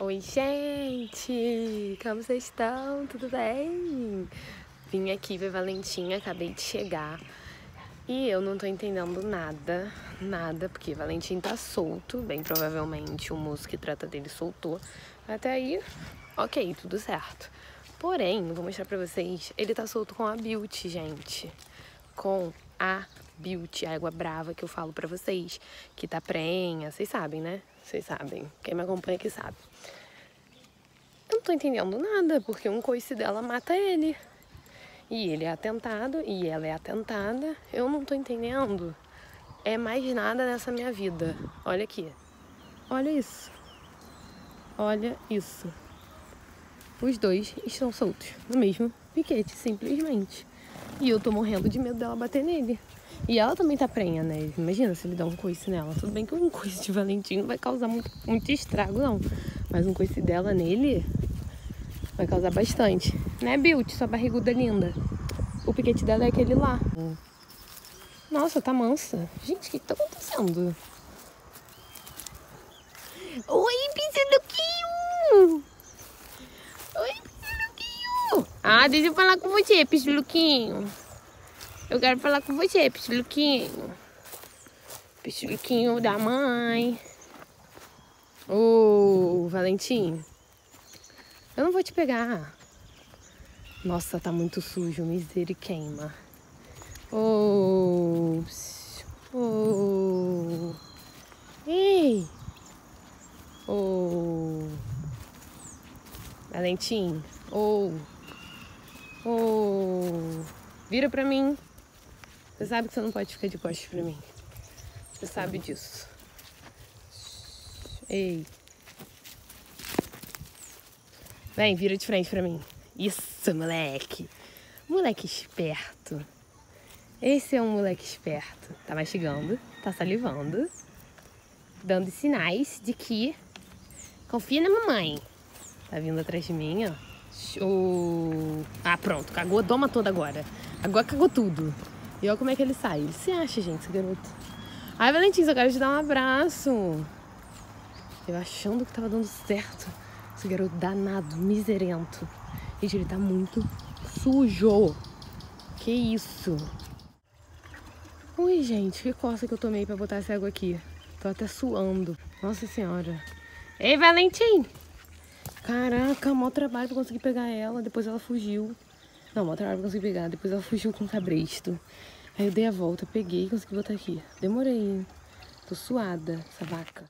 Oi, gente! Como vocês estão? Tudo bem? Vim aqui ver Valentinha, acabei de chegar. E eu não tô entendendo nada, nada, porque Valentim tá solto. Bem provavelmente o moço que trata dele soltou. Até aí, ok, tudo certo. Porém, vou mostrar pra vocês, ele tá solto com a Beauty, gente. Com a Beauty, água brava que eu falo pra vocês, que tá prenha, vocês sabem, né? Vocês sabem, quem me acompanha aqui sabe. Eu não tô entendendo nada, porque um coice dela mata ele. E ele é atentado, e ela é atentada. Eu não tô entendendo. É mais nada nessa minha vida. Olha aqui. Olha isso. Olha isso. Os dois estão soltos no mesmo piquete, simplesmente. E eu tô morrendo de medo dela bater nele. E ela também tá prenha, né? Imagina se ele dá um coice nela. Tudo bem que um coice de Valentim não vai causar muito, muito estrago, não. Mas um coice dela nele vai causar bastante. Né, Beauty? Sua barriguda linda. O piquete dela é aquele lá. Nossa, tá mansa. Gente, o que, que tá acontecendo? Oi, Luquinho! Oi, Luquinho! Ah, deixa eu falar com você, Luquinho. Eu quero falar com você, Pichuliquinho. Pichuliquinho da mãe. Ô, oh, Valentim. Eu não vou te pegar. Nossa, tá muito sujo. Misericórdia. Ô. Oh, oh. Ei. Ô. Oh. Valentim. Ô. Oh. Ô. Vira pra mim. Você sabe que você não pode ficar de costas pra mim. Você sabe disso. Ei. Vem, vira de frente pra mim. Isso, moleque. Moleque esperto. Esse é um moleque esperto. Tá mastigando, tá salivando. Dando sinais de que confia na mamãe. Tá vindo atrás de mim, ó. Show. Ah, pronto. Cagou a doma toda agora. Agora cagou tudo. E olha como é que ele sai. Ele se acha, gente, esse garoto. Ai, Valentim, eu quero te dar um abraço. Eu achando que tava dando certo. Esse garoto danado, miserento. Gente, ele tá muito sujo. Que isso? Ui, gente, que coça que eu tomei pra botar essa água aqui. Tô até suando. Nossa senhora. Ei, Valentim! Caraca, mó trabalho pra conseguir pegar ela. Depois ela fugiu. Não, mó trabalho pra conseguir pegar. Depois ela fugiu com o cabresto. Aí eu dei a volta, peguei e consegui botar aqui. Demorei? Tô suada, essa vaca.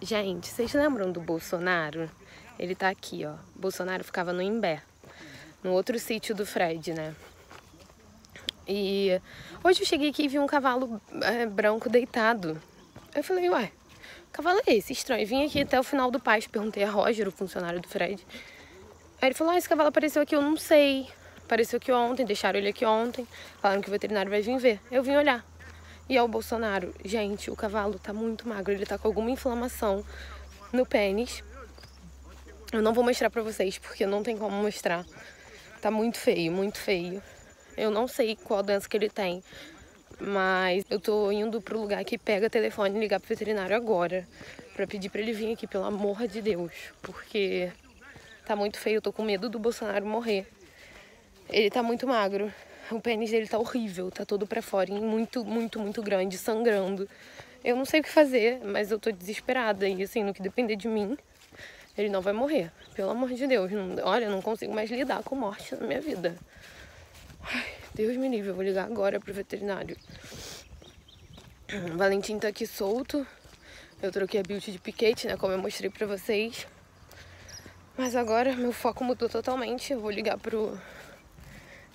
Gente, vocês lembram do Bolsonaro? Ele tá aqui, ó. Bolsonaro ficava no Imbé. No outro sítio do Fred, né? E hoje eu cheguei aqui e vi um cavalo é, branco deitado. Eu falei, ué, cavalo é esse? Estranho. Vim aqui até o final do pasto, perguntei a Roger, o funcionário do Fred. Aí ele falou, ah, esse cavalo apareceu aqui, eu não sei. Apareceu aqui ontem, deixaram ele aqui ontem, falaram que o veterinário vai vir ver. Eu vim olhar. E é o Bolsonaro. Gente, o cavalo tá muito magro, ele tá com alguma inflamação no pênis. Eu não vou mostrar pra vocês, porque não tem como mostrar. Tá muito feio, muito feio. Eu não sei qual doença que ele tem, mas eu tô indo pro lugar que pega telefone e ligar pro veterinário agora. Pra pedir pra ele vir aqui, pelo amor de Deus. Porque tá muito feio, eu tô com medo do Bolsonaro morrer. Ele tá muito magro. O pênis dele tá horrível, tá todo pra fora, muito, muito, muito grande, sangrando. Eu não sei o que fazer, mas eu tô desesperada. E assim, no que depender de mim, ele não vai morrer. Pelo amor de Deus. Não, olha, eu não consigo mais lidar com morte na minha vida. Ai, Deus me livre, eu vou ligar agora pro veterinário. O Valentim tá aqui solto. Eu troquei a beauty de piquete, né? Como eu mostrei pra vocês. Mas agora meu foco mudou totalmente. Eu vou ligar pro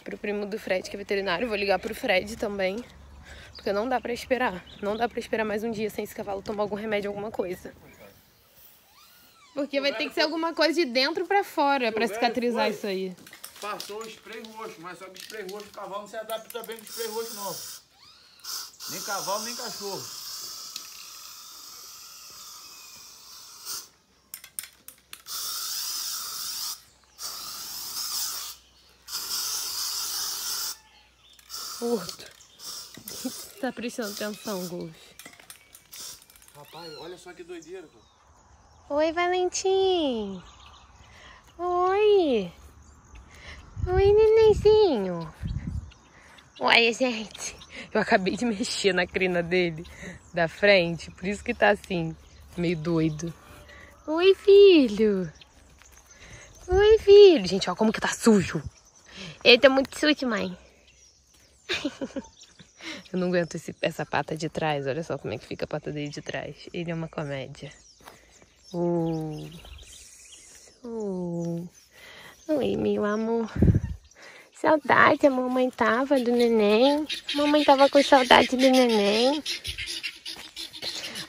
pro primo do Fred, que é veterinário. Vou ligar pro Fred também. Porque não dá pra esperar. Não dá pra esperar mais um dia sem esse cavalo tomar algum remédio, alguma coisa. Porque vai ter que ser alguma coisa de dentro pra fora pra cicatrizar isso aí. Passou o spray roxo, mas só que o spray roxo, o cavalo não se adapta bem com o spray roxo, não. Nem cavalo, nem cachorro. Você tá prestando atenção, Golf? Rapaz, olha só que doideira, pô. Oi, Valentim. Oi. Oi, nenenzinho. Oi, gente. Eu acabei de mexer na crina dele da frente, por isso que tá assim, meio doido. Oi, filho. Oi, filho. Gente, ó como que tá sujo. Ele tá muito sujo, mãe. Eu não aguento esse, essa pata de trás. Olha só como é que fica a pata dele de trás. Ele é uma comédia. Oh. Oh. Oi, meu amor. Saudade, a mamãe tava do neném. A mamãe tava com saudade do neném.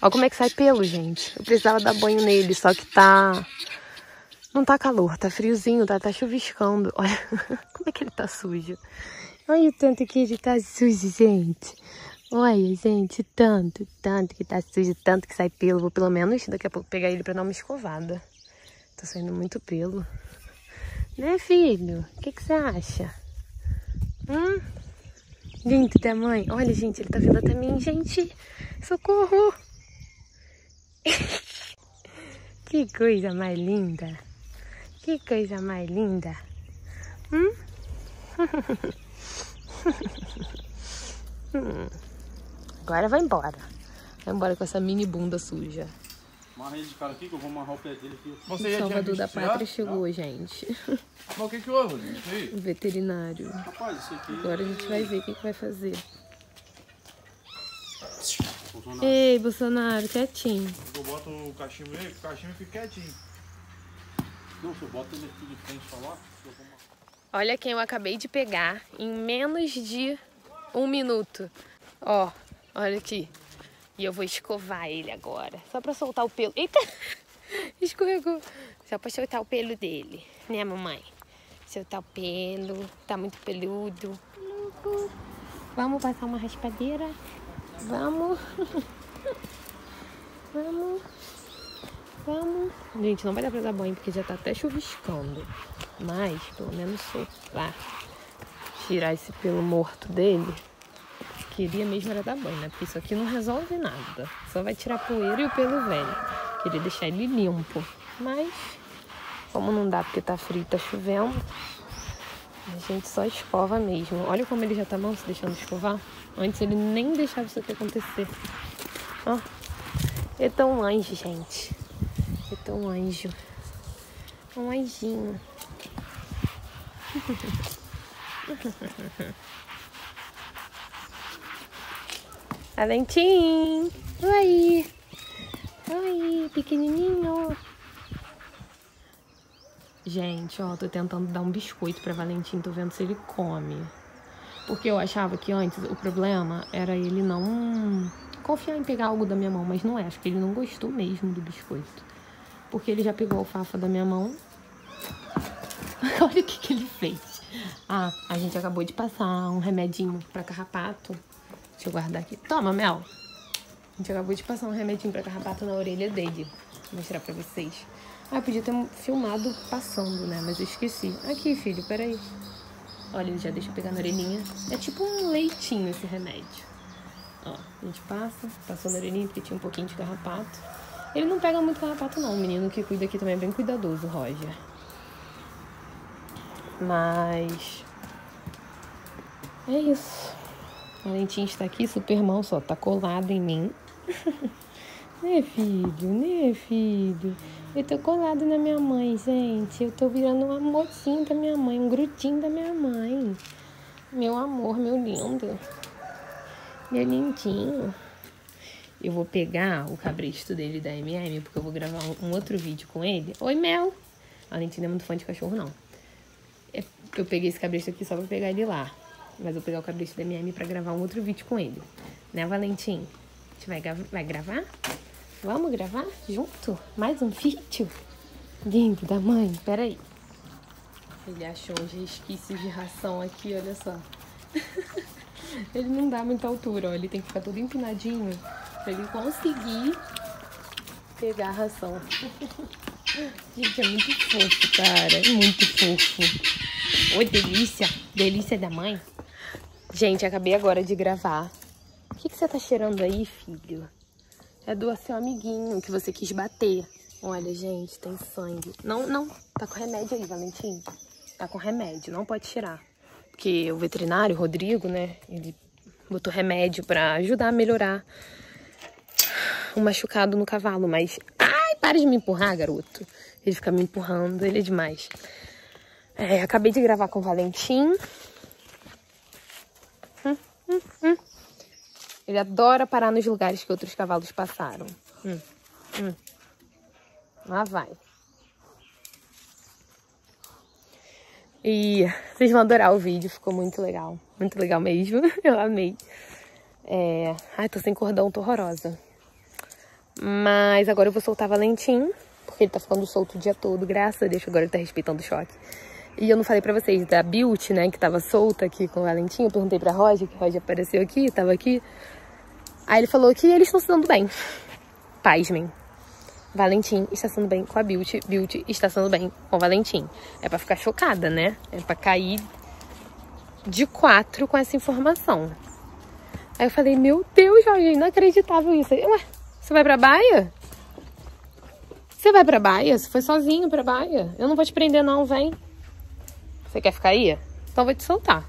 Olha como é que sai pelo, gente. Eu precisava dar banho nele, só que tá... Não tá calor, tá friozinho, tá, tá chuviscando. Olha como é que ele tá sujo. Olha o tanto que ele tá sujo, gente. Olha, gente, tanto, tanto que tá sujo, tanto que sai pelo. Vou pelo menos daqui a pouco pegar ele pra dar uma escovada. Tá saindo muito pelo. Né, filho? O que, você acha? Hum? Lindo tamanho. Olha, gente, ele tá vindo até mim, gente. Socorro! que coisa mais linda. Que coisa mais linda. Hum? hum. Agora vai embora. Vai embora com essa mini bunda suja. Amarra ele de cara aqui que eu vou amarrar o pé dele aqui. Você o Salvador da Pátria chegou, gente. Mas o que que houve, gente? O veterinário. Rapaz, isso aqui... Agora a gente vai ver o que, que vai fazer. Bolsonaro. Ei, Bolsonaro, quietinho. Eu boto o cachimbo aí, o cachimbo fica quietinho. Não, se eu boto ele aqui de frente pra lá... Olha quem eu acabei de pegar em menos de um minuto. Ó, olha aqui. E eu vou escovar ele agora. Só pra soltar o pelo. Eita! Escorregou. Só pra soltar o pelo dele. Né, mamãe? Soltar o pelo. Tá muito peludo. Vamos passar uma raspadeira? Vamos. Vamos. Vamos. Gente, não vai dar pra dar banho porque já tá até chuviscando. Mas, pelo menos soltar. Tirar esse pelo morto dele. Queria mesmo era dar banho, né? Porque isso aqui não resolve nada. Só vai tirar poeira e o pelo velho. Queria deixar ele limpo. Mas, como não dá porque tá frio e tá chovendo, a gente só escova mesmo. Olha como ele já tá manso deixando escovar. Antes ele nem deixava isso aqui acontecer. Ó. É tão anjo, gente. Ele é tão anjo. Um anjinho. Valentim! Oi! Oi, pequenininho! Gente, ó, tô tentando dar um biscoito pra Valentim, tô vendo se ele come. Porque eu achava que antes o problema era ele não confiar em pegar algo da minha mão, mas não é. Acho que ele não gostou mesmo do biscoito. Porque ele já pegou a alfafa da minha mão. Olha o que, que ele fez. Ah, a gente acabou de passar um remedinho pra carrapato. Deixa eu guardar aqui. Toma, Mel. A gente acabou de passar um remedinho pra carrapato na orelha dele. Vou mostrar pra vocês. Ah, podia ter filmado passando, né? Mas eu esqueci. Aqui, filho, peraí. Olha, ele já deixa eu pegar na orelhinha. É tipo um leitinho esse remédio. Ó, a gente passa, passou na orelhinha porque tinha um pouquinho de carrapato. Ele não pega muito carrapato não, o menino que cuida aqui também é bem cuidadoso, Roger. Mas... É isso. O Valentim está aqui, super mal só, tá colado em mim. né, filho? Né, filho? Eu tô colado na minha mãe, gente. Eu tô virando um amorzinho da minha mãe, um grudinho da minha mãe. Meu amor, meu lindo. Meu lindinho. Eu vou pegar o cabresto dele da MM, porque eu vou gravar um, outro vídeo com ele. Oi, Mel. A não é muito fã de cachorro, não. Eu peguei esse cabresto aqui só pra pegar ele lá. Mas vou pegar o cabresto da MM pra gravar um outro vídeo com ele. Né, Valentim? A gente vai, vai gravar? Vamos gravar junto? Mais um vídeo? Lindo da mãe. Pera aí. Ele achou uns resquícios de ração aqui, olha só. ele não dá muita altura, ó. Ele tem que ficar todo empinadinho pra ele conseguir pegar a ração. Gente, é muito fofo, cara. É muito fofo. Oi, delícia. Delícia da mãe. Gente, acabei agora de gravar. O que, que você tá cheirando aí, filho? É do seu amiguinho que você quis bater. Olha, gente, tem sangue. Não, não, tá com remédio aí, Valentim. Tá com remédio, não pode tirar. Porque o veterinário, Rodrigo, né, ele botou remédio pra ajudar a melhorar o machucado no cavalo. Mas, para de me empurrar, garoto. Ele fica me empurrando, ele é demais. É, acabei de gravar com o Valentim. Hum, hum, hum. Ele adora parar nos lugares que outros cavalos passaram. Hum, hum. Lá vai. E vocês vão adorar o vídeo, ficou muito legal. Muito legal mesmo, eu amei. É... Ai, tô sem cordão, tô horrorosa. Mas agora eu vou soltar Valentim, porque ele tá ficando solto o dia todo, graças a Deus, agora ele tá respeitando o choque. E eu não falei pra vocês da Beauty, né, que tava solta aqui com o Valentim. Eu perguntei pra Roger, que Roger apareceu aqui, tava aqui. Aí ele falou que eles estão se dando bem. Pasmem. Valentim está sendo bem com a Beauty, Beauty está sendo bem com o Valentim. É pra ficar chocada, né? É pra cair de quatro com essa informação. Aí eu falei, meu Deus, Jorge, inacreditável isso. Ué, você vai pra baia? Você vai pra baia? Você foi sozinho pra baia? Eu não vou te prender não, vem. Você quer ficar aí? Então vou te soltar.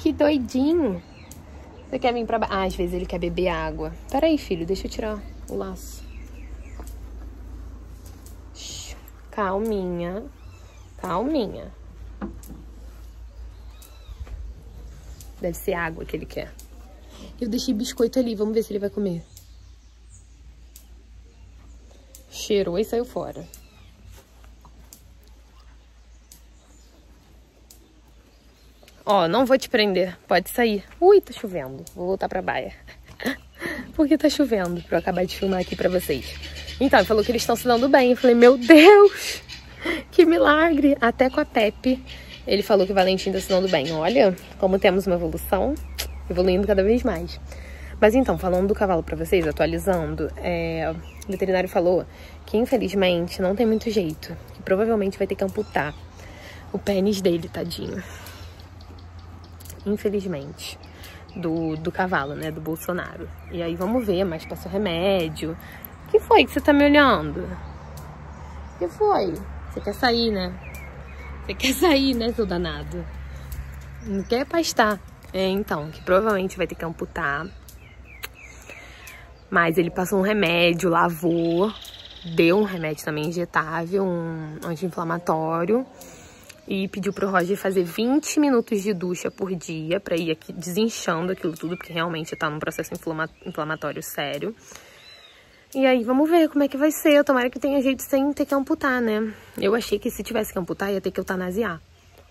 Que doidinho. Você quer vir pra baixo? Ah, às vezes ele quer beber água. Peraí, filho, deixa eu tirar o laço. Calminha. Calminha. Deve ser água que ele quer. Eu deixei biscoito ali, vamos ver se ele vai comer. Cheirou e saiu fora. Ó, não vou te prender, pode sair. Ui, tá chovendo. Vou voltar pra baia. Porque tá chovendo, pra eu acabar de filmar aqui pra vocês. Então, ele falou que eles estão se dando bem. Eu falei, meu Deus, que milagre. Até com a Pepe, ele falou que o Valentim tá se dando bem. Olha, como temos uma evolução, evoluindo cada vez mais. Mas então, falando do cavalo pra vocês, atualizando, é, o veterinário falou que infelizmente não tem muito jeito. Que provavelmente vai ter que amputar o pênis dele, tadinho infelizmente, do, do cavalo, né? Do Bolsonaro. E aí vamos ver, mas passou remédio. Que foi que você tá me olhando? Que foi? Você quer sair, né? Você quer sair, né, seu danado? Não quer pastar. É, então, que provavelmente vai ter que amputar. Mas ele passou um remédio, lavou, deu um remédio também injetável, um anti-inflamatório e pediu pro Roger fazer 20 minutos de ducha por dia para ir aqui desinchando aquilo tudo, porque realmente tá num processo inflamatório sério. E aí vamos ver como é que vai ser. Tomara que tenha jeito sem ter que amputar, né? Eu achei que se tivesse que amputar ia ter que eutanasiar.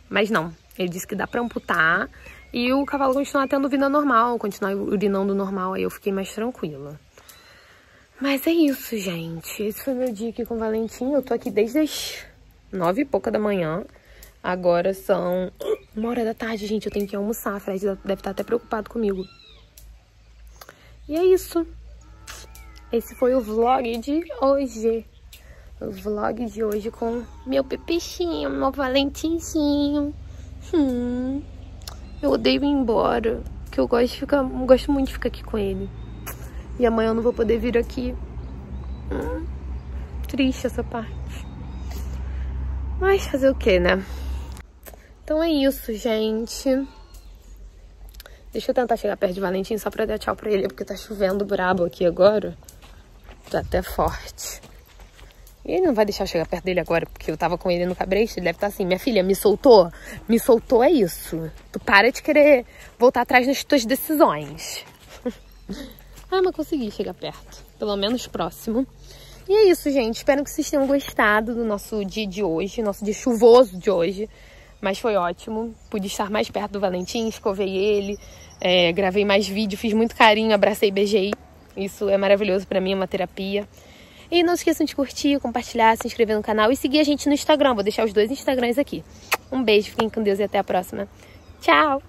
Mas não. Ele disse que dá pra amputar e o cavalo continuar tendo vida normal, continuar urinando normal. Aí eu fiquei mais tranquila. Mas é isso, gente. Esse foi meu dia aqui com o Valentim. Eu tô aqui desde as nove e pouca da manhã. Agora são uma hora da tarde, gente. Eu tenho que almoçar. A Fred deve estar até preocupado comigo. E é isso. Esse foi o vlog de hoje. O vlog de hoje com meu pepechinho, meu valentinzinho. Hum, eu odeio ir embora. Porque eu gosto, de ficar, gosto muito de ficar aqui com ele. E amanhã eu não vou poder vir aqui. Hum, triste essa parte. Mas fazer o que, né? Então é isso, gente. Deixa eu tentar chegar perto de Valentim só pra dar tchau pra ele, porque tá chovendo brabo aqui agora. Tá até forte. E ele não vai deixar eu chegar perto dele agora, porque eu tava com ele no cabresto. Ele deve estar tá assim: minha filha, me soltou? Me soltou, é isso. Tu para de querer voltar atrás nas tuas decisões. ah, mas consegui chegar perto. Pelo menos próximo. E é isso, gente. Espero que vocês tenham gostado do nosso dia de hoje, nosso dia chuvoso de hoje. Mas foi ótimo. Pude estar mais perto do Valentim, escovei ele, é, gravei mais vídeo, fiz muito carinho, abracei e beijei. Isso é maravilhoso para mim, é uma terapia. E não esqueçam de curtir, compartilhar, se inscrever no canal e seguir a gente no Instagram. Vou deixar os dois Instagrams aqui. Um beijo, fiquem com Deus e até a próxima. Tchau!